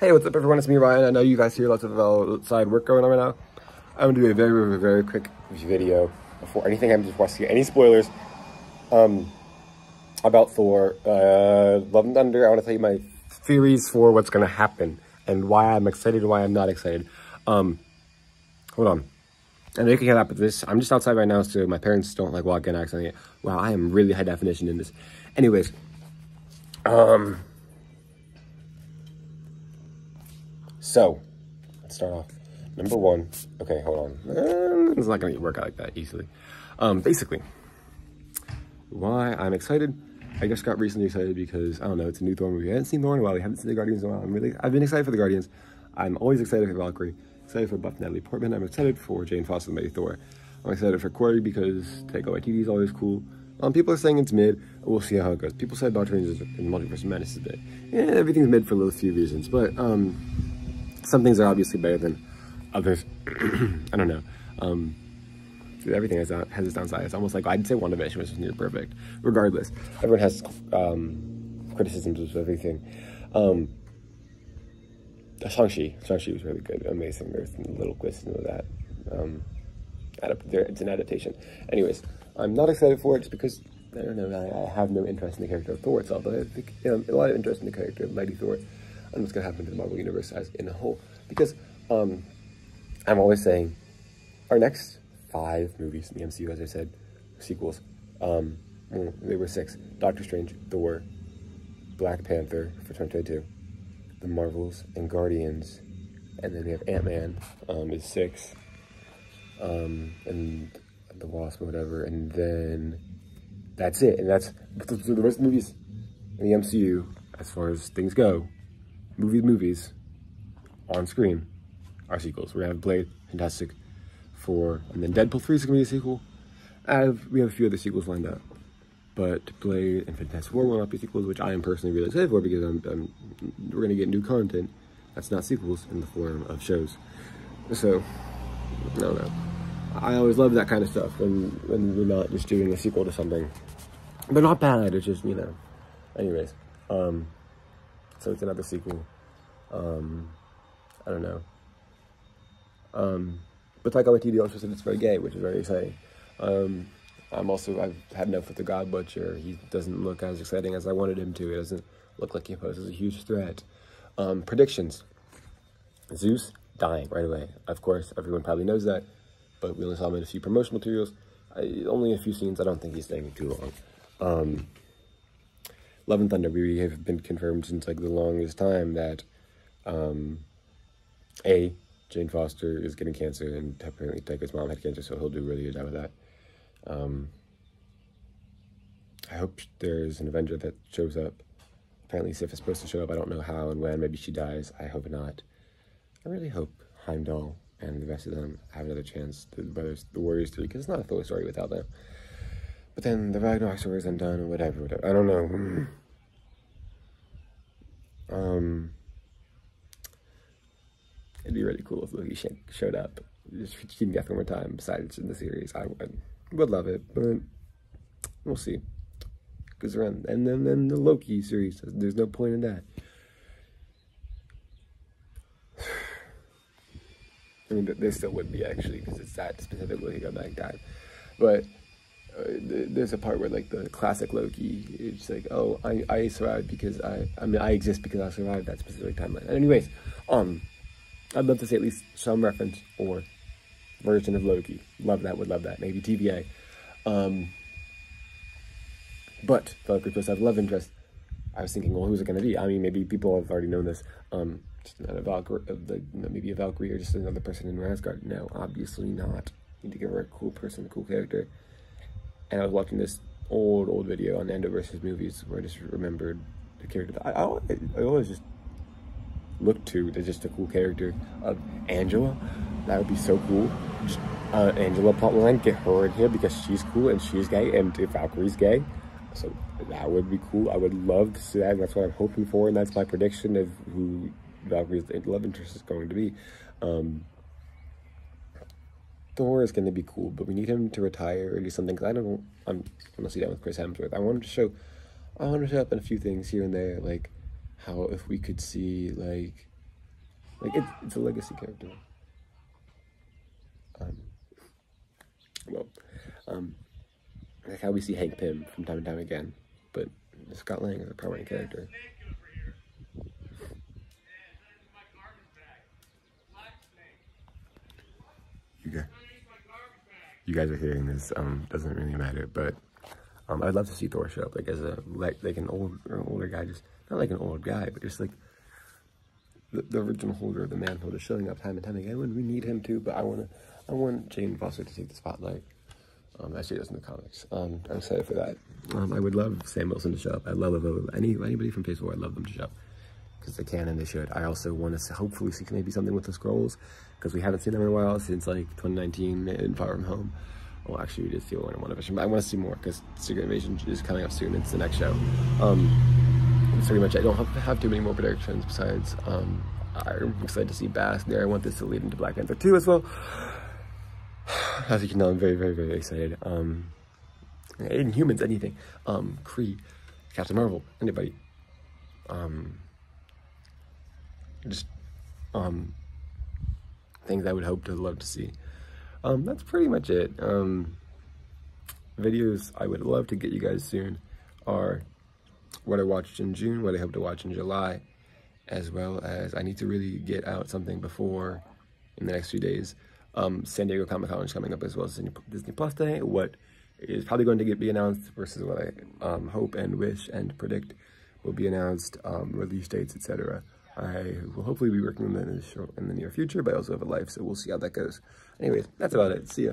Hey, what's up everyone? It's me, Ryan. I know you guys hear lots of outside work going on right now. I'm gonna do a very, very, very quick video before anything I'm just want to see any spoilers. Um, about Thor, uh, Love and Thunder. I want to tell you my theories for what's gonna happen and why I'm excited and why I'm not excited. Um, hold on. And they can get up with this. I'm just outside right now, so my parents don't like walk in accidentally. Wow, I am really high definition in this. Anyways, um, So, let's start off. Number one, okay, hold on. Uh, it's not gonna work out like that easily. Um, basically, why I'm excited. I just got recently excited because I don't know, it's a new Thor movie. I haven't seen Thor in a while. We haven't seen the Guardians in a while. I'm really, I've been excited for the Guardians. I'm always excited for Valkyrie. Excited for Buff Natalie Portman. I'm excited for Jane Foster and Thor. I'm excited for Korg because Taika Waititi is always cool. Um, people are saying it's mid. We'll see how it goes. People said Doctor Strange in Multiverse of Madness is mid. Yeah, everything's mid for a little few reasons, but um, some things are obviously better than others. I don't know. Um, everything has, has its downside. It's almost like I'd say WandaVision was near perfect. Regardless, everyone has um, criticisms of everything. Um, Shang-Chi. Shang-Chi was really good, amazing. There's little twist into that. Um, it's an adaptation. Anyways, I'm not excited for it just because, I don't know, I, I have no interest in the character of Thor itself, but I think you know, a lot of interest in the character of Mighty Thor and what's going to happen to the Marvel Universe as in a whole. Because um, I'm always saying our next five movies in the MCU, as I said, sequels, um, well, they were six Doctor Strange, Thor, Black Panther for 2022, The Marvels, and Guardians. And then we have Ant Man um, is six, um, and The Wasp or whatever. And then that's it. And that's the rest of the movies in the MCU as far as things go movie movies on screen are sequels. We're gonna have Blade, Fantastic Four, and then Deadpool 3 is to be a sequel. Have, we have a few other sequels lined up. But Blade and Fantastic Four will not be sequels, which I am personally really excited for because I'm, I'm we're going to get new content that's not sequels in the form of shows. So, I know. I always love that kind of stuff when, when we're not just doing a sequel to something. They're not bad, it's just, you know. Anyways, um, so it's another sequel. Um, I don't know. Um, but Taika Waititi also said it's very gay, which is very exciting. Um, I'm also I've had enough with the God Butcher. He doesn't look as exciting as I wanted him to. He doesn't look like he poses a huge threat. Um, predictions: Zeus dying right away. Of course, everyone probably knows that, but we only saw him in a few promotional materials. I, only a few scenes. I don't think he's staying too long. Um, Love and Thunder, we have been confirmed since like the longest time that um, A, Jane Foster is getting cancer, and apparently Taika's mom had cancer, so he'll do really good job with that. Um, I hope there's an Avenger that shows up. Apparently Sif is supposed to show up. I don't know how and when. Maybe she dies. I hope not. I really hope Heimdall and the rest of them have another chance. The brothers, the Warriors 3, because it's not a Thor story without them. But then the Ragnarok story is undone, or whatever, whatever. I don't know. Um, it'd be really cool if Loki showed up. Just keep death one more time besides in the series. I would, would love it, but we'll see. Because around and then then the Loki series, there's no point in that. I mean, there still would be actually because it's that specific Loki got back died, but uh, there's a part where like the classic Loki, it's like, oh, I, I survived because I, I mean, I exist because I survived that specific timeline. Anyways, um, I'd love to see at least some reference or version of Loki. Love that, would love that. Maybe TVA. Um, but Valkyrie supposed to have love interest. I was thinking, well, who's it going to be? I mean, maybe people have already known this. Um, just another Valkyrie, uh, the, you maybe a Valkyrie or just another person in Asgard. No, obviously not. Need to give her a cool person, a cool character and I was watching this old, old video on Endo versus movies where I just remembered the character. I, I, I always just look to as just a cool character of Angela. That would be so cool. Just, uh, Angela plotline, get her in here because she's cool and she's gay and if Valkyrie's gay. So that would be cool. I would love to see that. That's what I'm hoping for, and that's my prediction of who Valkyrie's love interest is going to be. Um, Thor is going to be cool, but we need him to retire or do something. Cause I don't. I'm honestly that with Chris Hemsworth. I wanted to show. I wanted to show up in a few things here and there, like how if we could see like Like it's it's a legacy character. Um, well, um, like how we see Hank Pym from time and time again, but Scott Lang is a prominent character. You guys, you guys are hearing this. Um, doesn't really matter, but um, I'd love to see Thor show up like as a like like an old or older guy, just not like an old guy, but just like the, the original holder of the mantle, just showing up time and time again when we need him to. But I want to, I want Jane Foster to take the spotlight. Um, as she does in the comics. Um, I'm excited for that. Um, I would love Sam Wilson to show up. I love, love, any anybody from Phase Four. I'd love them to show up because they can and they should. I also want to hopefully see maybe something with the Skrulls because we haven't seen them in a while since like 2019 in Far From Home. Well, actually, we did see one in WandaVision, but I want to see more because Secret Invasion is coming up soon. It's the next show. Um, pretty much. I don't have, have too many more predictions besides. Um, I'm excited to see Bass there. I want this to lead into Black Panther 2 as well. As you can tell, I'm very, very, very excited. Um, Inhumans, anything. Um, Kree, Captain Marvel, anybody. Um, just, um, things I would hope to love to see. Um, that's pretty much it. Um, videos I would love to get you guys soon are what I watched in June, what I hope to watch in July, as well as I need to really get out something before in the next few days. Um, San Diego Comic Con is coming up as well as Disney Plus Day. What is probably going to get be announced versus what I um, hope and wish and predict will be announced, um, release dates, etc. I will hopefully be working on that in the, in the near future, but I also have a life, so we'll see how that goes. Anyways, that's about it. See ya.